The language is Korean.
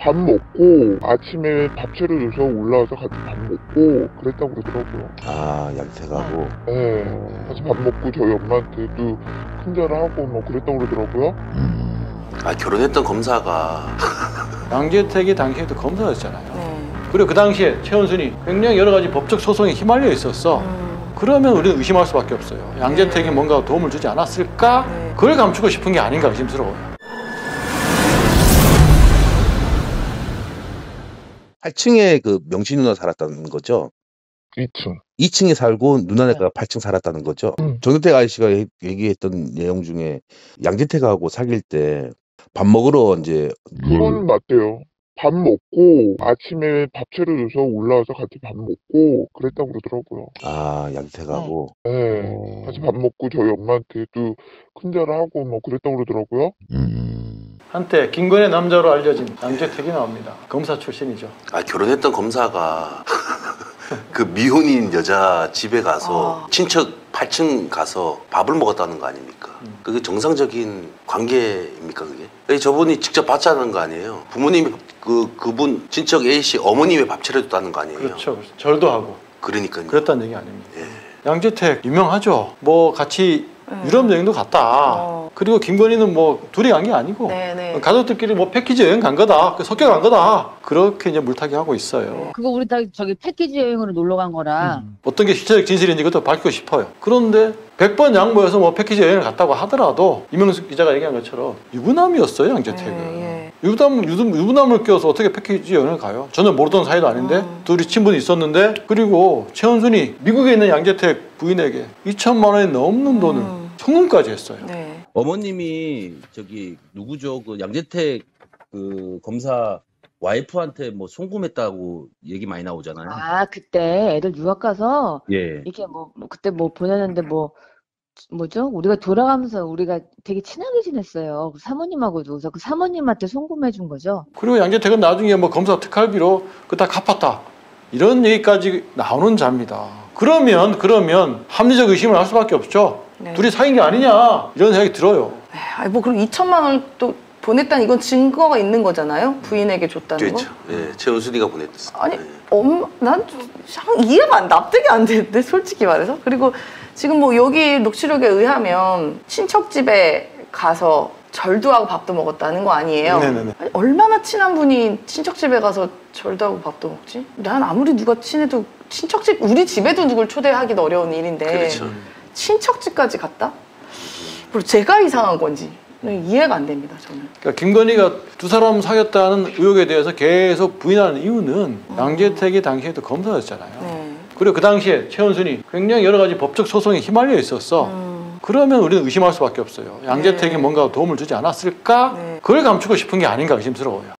밥 먹고 아침에 밥 차려줘서 올라와서 같이 밥 먹고 그랬다고 그러더라고요. 아 양태가고 네, 같이 밥 먹고 저희 엄마한테도 큰절하고 뭐 그랬다고 그러더라고요. 아 결혼했던 검사가 양재택이 당시에도 검사였잖아요. 네. 그리고 그 당시에 최원순이 굉장히 여러 가지 법적 소송에 휘말려 있었어. 음. 그러면 우리는 의심할 수밖에 없어요. 양재택이 뭔가 도움을 주지 않았을까? 네. 그걸 감추고 싶은 게 아닌가 의심스러워요. 8층에 그 명신 누나 살았다는 거죠. 2층. 2층에 살고 누나네가 8층 살았다는 거죠. 음. 정대택 아저씨가 얘- 얘기했던 내용 중에 양재택하고 사귈 때 밥 먹으러 이제 그건 맞대요. 밥 먹고 아침에 밥 차려줘서 올라와서 같이 밥 먹고 그랬다고 그러더라고요. 아 양태가고 네, 같이 밥 먹고 저희 엄마한테도 큰절 하고 뭐 그랬다고 그러더라고요. 한때 김건의 남자로 알려진 양재택이 나옵니다. 검사 출신이죠. 아 결혼했던 검사가 그 미혼인 여자 집에 가서 아. 친척 8층 가서 밥을 먹었다는 거 아닙니까? 음. 그게 정상적인 관계입니까 그게? 아니, 저분이 직접 받자는 거 아니에요? 부모님이 그 그분 친척 A 씨 어머님의 밥 차려줬다는 거 아니에요? 그렇죠. 그렇죠. 절도 하고 그러니까요. 그랬다는 얘기 아닙니다. 예. 양재택 유명하죠. 뭐 같이 네. 유럽 여행도 갔다. 어. 그리고 김건희는 뭐 둘이 간 게 아니고 네네. 가족들끼리 뭐 패키지 여행 간 거다. 그 섞여 간 거다. 그렇게 이제 물타기 하고 있어요. 그거 우리 다 저기 패키지 여행으로 놀러 간 거라. 음. 어떤 게 실체적 진실인지 그것도 밝히고 싶어요. 그런데 100번 양보해서 뭐 패키지 여행을 갔다고 하더라도 이명숙 기자가 얘기한 것처럼 유부남이었어요, 양재택은. 예, 예. 유부남, 유부, 유부남을 껴서 어떻게 패키지 여행을 가요? 전혀 모르던 사이도 아닌데 음. 둘이 친분이 있었는데 그리고 최원순이 미국에 있는 양재택 부인에게 2천만 원이 넘는 돈을 음. 송금까지 했어요. 네. 어머님이 저기 누구죠 그 양재택 그 검사 와이프한테 뭐 송금했다고 얘기 많이 나오잖아요. 아 그때 애들 유학 가서 예. 이렇게 뭐, 뭐 그때 뭐 보냈는데 뭐 뭐죠? 우리가 돌아가면서 우리가 되게 친하게 지냈어요. 그 사모님하고도 그래서 그 사모님한테 송금해 준 거죠. 그리고 양재택은 나중에 뭐 검사 특활비로 그 다 갚았다. 이런 얘기까지 나오는 자입니다. 그러면 그러면 합리적 의심을 할 수밖에 없죠. 네. 둘이 사귄 게 아니냐 이런 생각이 들어요. 아니 뭐 그럼 2천만 원 또 보냈다는 이건 증거가 있는 거잖아요. 부인에게 줬다는 거. 그렇죠. 예, 최은순이가 보냈어. 아니 예. 엄마 난참 이해가 안 납득이 안 되는데 솔직히 말해서 그리고 지금 뭐 여기 녹취록에 의하면 친척 집에 가서 절도 하고 밥도 먹었다는 거 아니에요? 네네네. 아니, 얼마나 친한 분이 친척 집에 가서 절도 하고 밥도 먹지? 난 아무리 누가 친해도 친척 집 우리 집에도 누굴 초대하기도 어려운 일인데 그렇죠. 친척 집까지 갔다? 그리고 제가 이상한 건지 이해가 안 됩니다 저는. 그러니까 김건희가 두 사람 사귀었다는 의혹에 대해서 계속 부인하는 이유는 양재택이 당시에도 검사였잖아요. 네. 그리고 그 당시에 최원순이 굉장히 여러 가지 법적 소송에 휘말려 있었어. 음, 그러면 우리는 의심할 수밖에 없어요. 양재택이 네. 뭔가 도움을 주지 않았을까? 네. 그걸 감추고 싶은 게 아닌가 의심스러워요.